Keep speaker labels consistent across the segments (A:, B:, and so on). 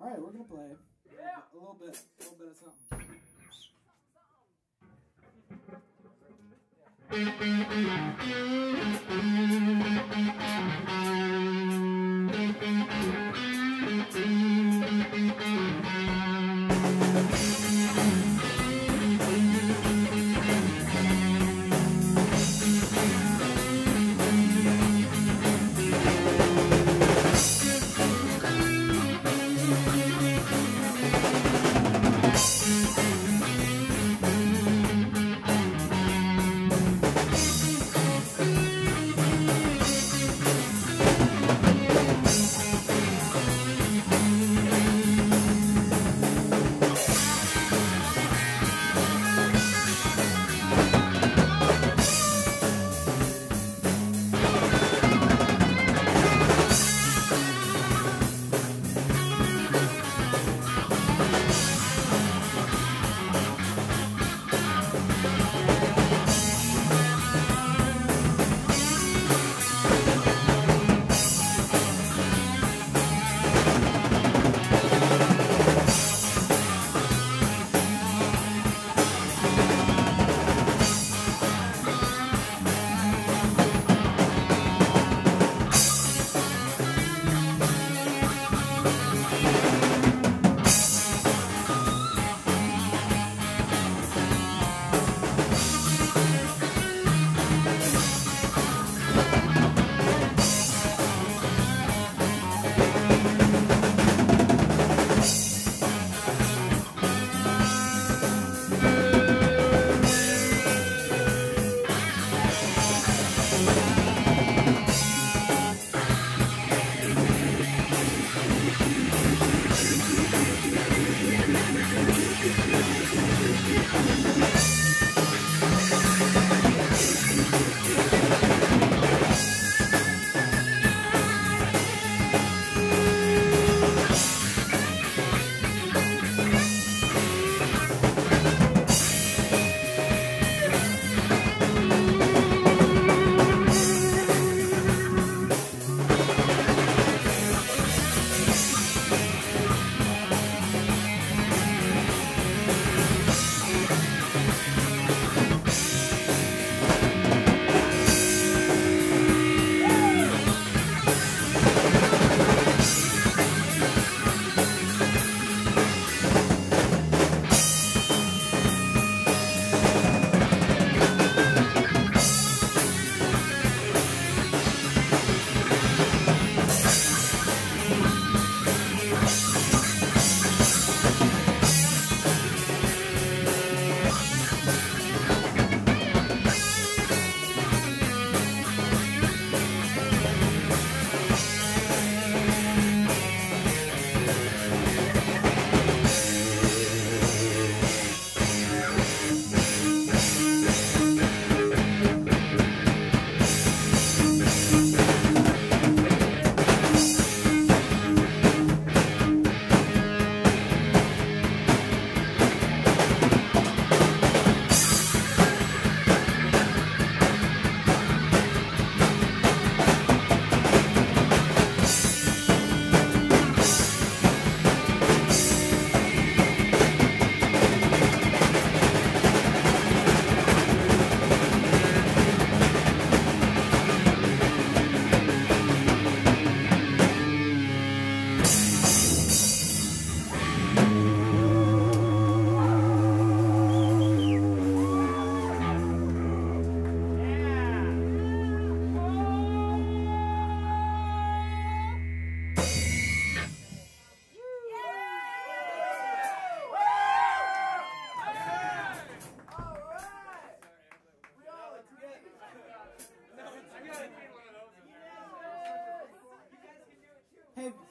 A: All right, we're gonna play
B: Yeah.
A: a little bit, a little bit of something.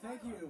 A: thank you.